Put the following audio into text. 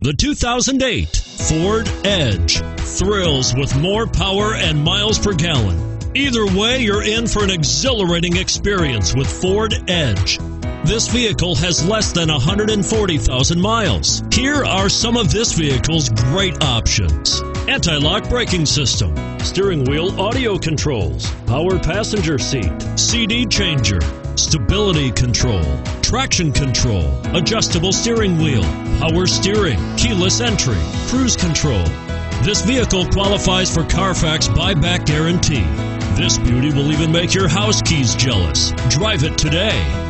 The 2008 Ford Edge thrills with more power and miles per gallon. Either way, you're in for an exhilarating experience with Ford Edge. This vehicle has less than 140,000 miles. Here are some of this vehicle's great options. Anti-lock braking system, steering wheel audio controls, power passenger seat, CD changer, stability control, traction control, adjustable steering wheel, power steering, keyless entry, cruise control. This vehicle qualifies for Carfax buyback guarantee. This beauty will even make your house keys jealous. Drive it today.